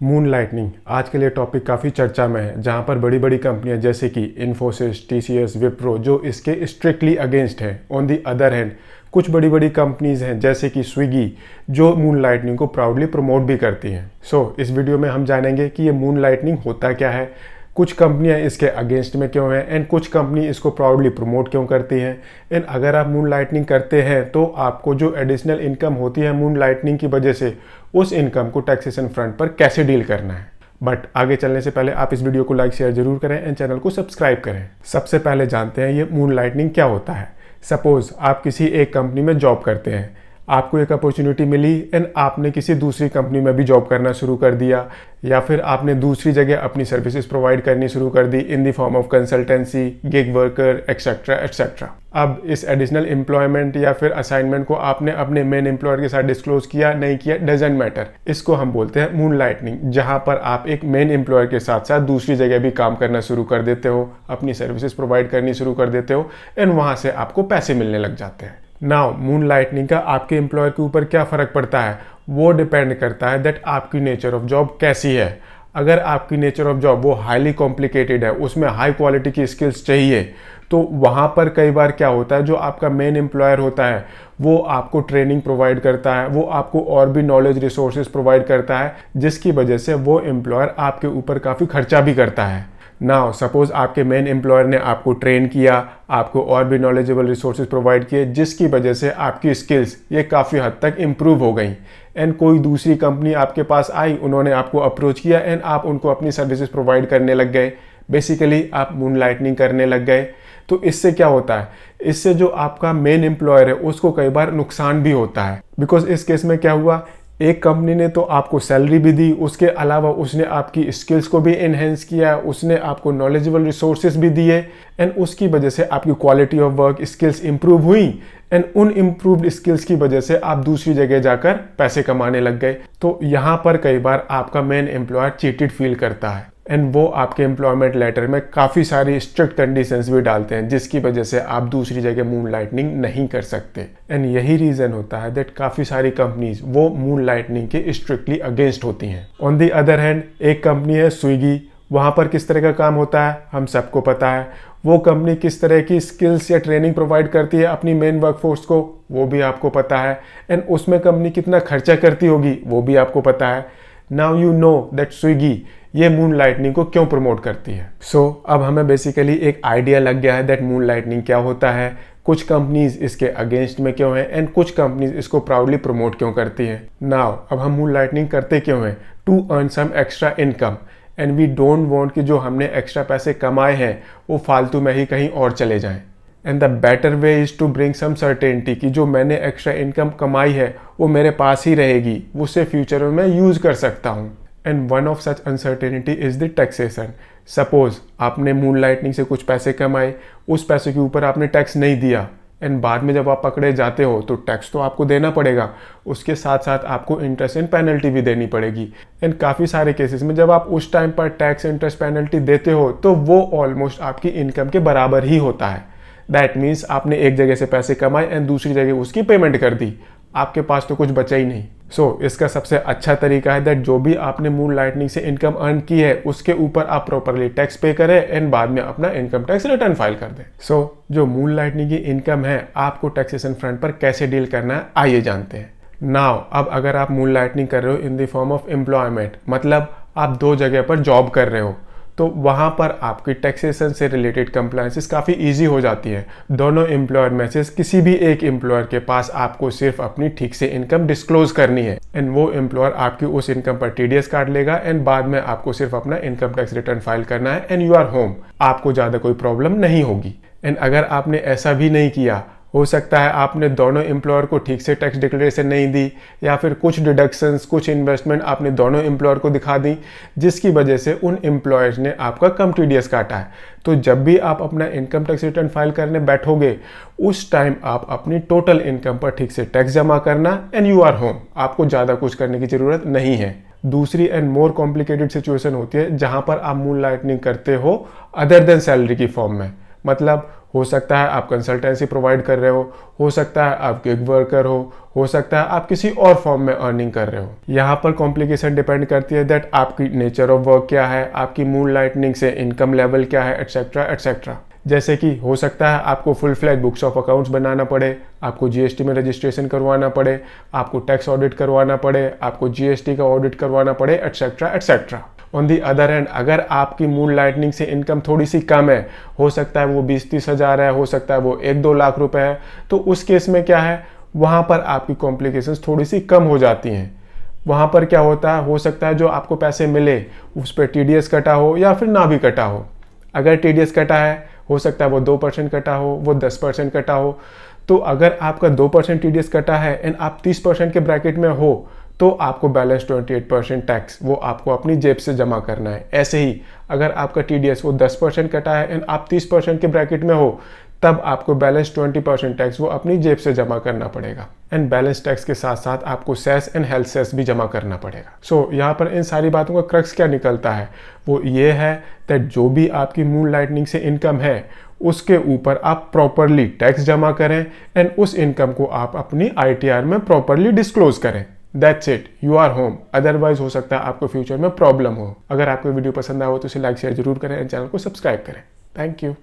Moon lightning आज के लिए टॉपिक काफ़ी चर्चा में है जहाँ पर बड़ी बड़ी कंपनियाँ जैसे कि इन्फोसिस टीसीएस विप्रो जो इसके स्ट्रिक्टली अगेंस्ट हैं ऑन दी अदर हैंड कुछ बड़ी बड़ी कंपनीज़ हैं जैसे कि स्विगी जो मून लाइटनिंग को प्राउडली प्रमोट भी करती हैं। सो so, इस वीडियो में हम जानेंगे कि ये मून लाइटनिंग होता क्या है कुछ कंपनियाँ इसके अगेंस्ट में क्यों हैं एंड कुछ कंपनी इसको प्राउडली प्रमोट क्यों करती हैं? एंड अगर आप मून लाइटनिंग करते हैं तो आपको जो एडिशनल इनकम होती है मून लाइटनिंग की वजह से, उस इनकम को टैक्सेशन फ्रंट पर कैसे डील करना है? बट आगे चलने से पहले आप इस वीडियो को लाइक शेयर ज़रूर करें एंड चैनल को सब्सक्राइब करें। सबसे पहले जानते हैं ये मून लाइटनिंग क्या होता है। सपोज़ आप किसी एक कंपनी में जॉब करते हैं आपको एक अपॉर्चुनिटी मिली एंड आपने किसी दूसरी कंपनी में भी जॉब करना शुरू कर दिया, या फिर आपने दूसरी जगह अपनी सर्विसेज़ प्रोवाइड करनी शुरू कर दी in the form of consultancy gig worker etcetera etcetera अब इस एडिशनल एम्प्लॉयमेंट या फिर असाइनमेंट को आपने अपने मेन एम्प्लॉयर के साथ डिस्क्लोज किया, नहीं किया डजेंट मैटर इसको हम बोलते हैं मून लाइटनिंग जहाँ पर आप एक मेन एम्प्लॉयर के साथ साथ दूसरी जगह भी काम करना शुरू कर देते हो, अपनी सर्विसेज़ प्रोवाइड करनी शुरू कर देते हो एंड वहाँ से आपको पैसे मिलने लग जाते हैं। नाउ मून लाइटनिंग का आपके एम्प्लॉयर के ऊपर क्या फ़र्क पड़ता है? वो डिपेंड करता है दैट आपकी नेचर ऑफ़ जॉब कैसी है। अगर आपकी नेचर ऑफ़ जॉब वो हाईली कॉम्प्लिकेटेड है, उसमें हाई क्वालिटी की स्किल्स चाहिए तो वहाँ पर कई बार क्या होता है, जो आपका मेन एम्प्लॉयर होता है, वो आपको ट्रेनिंग प्रोवाइड करता है, वो आपको और भी नॉलेज रिसोर्सेज प्रोवाइड करता है, जिसकी वजह से वो एम्प्लॉयर आपके ऊपर काफ़ी खर्चा भी करता है। नाउ सपोज़ आपके मेन एम्प्लॉयर ने आपको ट्रेन किया, आपको और भी नॉलेजेबल रिसोर्सेज प्रोवाइड किए, जिसकी वजह से आपकी स्किल्स ये काफ़ी हद तक इम्प्रूव हो गई। एंड कोई दूसरी कंपनी आपके पास आई, उन्होंने आपको अप्रोच किया एंड आप उनको अपनी सर्विसेज़ प्रोवाइड करने लग गए। बेसिकली आप मून लाइटनिंग करने लग गए। तो इससे क्या होता है? इससे जो आपका मेन एम्प्लॉयर है, उसको कई बार नुकसान भी होता है। बिकॉज़ इस केस में क्या हुआ? एक कंपनी ने तो आपको सैलरी भी दी, उसके अलावा उसने आपकी स्किल्स को भी इन्हेंस किया, उसने आपको नॉलेजेबल रिसोर्सेज भी दिए एंड उसकी वजह से आपकी quality of work skills improve हुई एंड उन इम्प्रूव्ड स्किल्स की वजह से आप दूसरी जगह जाकर पैसे कमाने लग गए। तो यहाँ पर कई बार आपका मेन एम्प्लॉयर चीटेड फील करता है। एंड वो आपके एम्प्लॉयमेंट लेटर में काफ़ी सारी स्ट्रिक्ट कंडीशंस भी डालते हैं, जिसकी वजह से आप दूसरी जगह मून लाइटनिंग नहीं कर सकते। एंड यही रीज़न होता है दैट काफ़ी सारी कंपनीज़ वो मून लाइटनिंग के स्ट्रिक्टली अगेंस्ट होती हैं। ऑन दी अदर हैंड एक कंपनी है स्विगी वहाँ पर किस तरह का काम होता है, हम सबको पता है। वो कंपनी किस तरह की स्किल्स या ट्रेनिंग प्रोवाइड करती है अपनी मेन वर्कफोर्स को, वो भी आपको पता है। एंड उसमें कंपनी कितना खर्चा करती होगी, वो भी आपको पता है। Now you know that Swiggy ये मून लाइटनिंग को क्यों प्रमोट करती है? सो so, अब हमें बेसिकली एक आइडिया लग गया है दैट मून लाइटनिंग क्या होता है? कुछ कंपनीज़ इसके अगेंस्ट में क्यों हैं? एंड कुछ कंपनीज़ इसको प्राउडली प्रमोट क्यों करती हैं? नाउ अब हम मून लाइटनिंग करते क्यों हैं? To earn some extra income and we don't want कि जो हमने एक्स्ट्रा पैसे कमाए हैं वो फालतू में ही कहीं और चले जाएँ। And the better way is to bring some certainty कि जो मैंने एक्स्ट्रा इनकम कमाई है, वो मेरे पास ही रहेगी। उससे फ्यूचर में मैं यूज़ कर सकता हूँ। And one of such uncertainty is the taxation suppose आपने मून लाइटनिंग से कुछ पैसे कमाए, उस पैसे के ऊपर आपने टैक्स नहीं दिया। एंड बाद में जब आप पकड़े जाते हो तो टैक्स तो आपको देना पड़ेगा। उसके साथ साथ आपको इंटरेस्ट एंड पेनल्टी भी देनी पड़ेगी। एंड काफ़ी सारे केसेस में जब आप उस टाइम पर टैक्स इंटरेस्ट पेनल्टी देते हो तो वो ऑलमोस्ट आपकी इनकम के बराबर ही होता है। दैट मीन्स आपने एक जगह से पैसे कमाए एंड दूसरी जगह उसकी पेमेंट कर दी। आपके पास तो कुछ बचा ही नहीं। सो so, इसका सबसे अच्छा तरीका है दैट जो भी आपने मून लाइटनिंग से इनकम अर्न की है उसके ऊपर आप प्रॉपरली टैक्स पे करें एंड बाद में अपना इनकम टैक्स रिटर्न फ़ाइल कर दें। सो so, जो मून लाइटनिंग की इनकम है आपको टैक्सेशन फ्रंट पर कैसे डील करना है आइए जानते हैं। नाउ अब अगर आप मून लाइटनिंग कर रहे हो in the form of employment मतलब आप दो जगह पर जॉब कर रहे हो। तो वहाँ पर आपकी टैक्सेशन से रिलेटेड कंप्लाइंसेस काफ़ी इजी हो जाती है। दोनों एम्प्लॉयर में से किसी भी एक एम्प्लॉयर के पास आपको सिर्फ़ अपनी ठीक से इनकम डिस्क्लोज करनी है। एंड वो एम्प्लॉयर आपकी उस इनकम पर टीडीएस काट लेगा एंड बाद में आपको सिर्फ़ अपना इनकम टैक्स रिटर्न फ़ाइल करना है एंड यू आर होम आपको ज़्यादा कोई प्रॉब्लम नहीं होगी। एंड अगर आपने ऐसा भी नहीं किया हो सकता है आपने दोनों एम्प्लॉयर को ठीक से टैक्स डिक्लेरेशन नहीं दी, या फिर कुछ डिडक्शंस कुछ इन्वेस्टमेंट आपने दोनों एम्प्लॉयर को दिखा दी, जिसकी वजह से उन एम्प्लॉयर्स ने आपका कम टीडीएस काटा है। तो जब भी आप अपना इनकम टैक्स रिटर्न फ़ाइल करने बैठोगे, उस टाइम आप अपनी टोटल इनकम पर ठीक से टैक्स जमा करना एंड यू आर होम आपको ज़्यादा कुछ करने की ज़रूरत नहीं है। दूसरी एंड मोर कॉम्प्लिकेटेड सिचुएशन होती है, जहाँ पर आप मून लाइटनिंग करते हो अदर देन सैलरी की फॉर्म में। मतलब हो सकता है आप कंसल्टेंसी प्रोवाइड कर रहे हो हो सकता है आप गिग वर्कर हो हो सकता है आप किसी और फॉर्म में अर्निंग कर रहे हो। यहाँ पर कॉम्प्लिकेशन डिपेंड करती है दैट आपकी नेचर ऑफ़ वर्क क्या है, आपकी मून लाइटनिंग से इनकम लेवल क्या है एटसेट्रा एटसेट्रा जैसे कि हो सकता है आपको full flag books of accounts बनाना पड़े, आपको जीएसटी में रजिस्ट्रेशन करवाना पड़े, आपको टैक्स ऑडिट करवाना पड़े, आपको जीएसटी का ऑडिट करवाना पड़े etcetera etcetera on the other hand अगर आपकी मून लाइटनिंग से इनकम थोड़ी सी कम है, हो सकता है वो बीस तीस हज़ार है, हो सकता है वो एक दो लाख रुपए है तो उस केस में क्या है? वहाँ पर आपकी कॉम्प्लिकेशंस थोड़ी सी कम हो जाती हैं। वहाँ पर क्या होता है? हो सकता है जो आपको पैसे मिले, उस पर टीडीएस कटा हो या फिर ना भी कटा हो। अगर टीडीएस कटा है, हो सकता है वो दो परसेंट कटा हो, वो दस परसेंट कटा हो। तो अगर आपका दो परसेंट टी कटा है एंड आप तीस परसेंट के ब्रैकेट में हो तो आपको बैलेंस 28 परसेंट टैक्स वो आपको अपनी जेब से जमा करना है। ऐसे ही अगर आपका टीडीएस वो 10 परसेंट कटा है एंड आप 30 परसेंट के ब्रैकेट में हो तब आपको बैलेंस 20 परसेंट टैक्स वो अपनी जेब से जमा करना पड़ेगा। एंड बैलेंस टैक्स के साथ साथ आपको सेस एंड हेल्थ सेस भी जमा करना पड़ेगा। सो so, यहाँ पर इन सारी बातों का क्रक्स क्या निकलता है? वो ये है दैट जो भी आपकी मून लाइटनिंग से इनकम है उसके ऊपर आप प्रॉपरली टैक्स जमा करें एंड उस इनकम को आप अपनी आईटीआर में प्रॉपरली डिस्क्लोज करें। That's it you are home otherwise हो सकता है आपको फ्यूचर में प्रॉब्लम हो। अगर आपको वीडियो पसंद आया हो तो इसे लाइक शेयर ज़रूर करें एंड चैनल को सब्सक्राइब करें। Thank you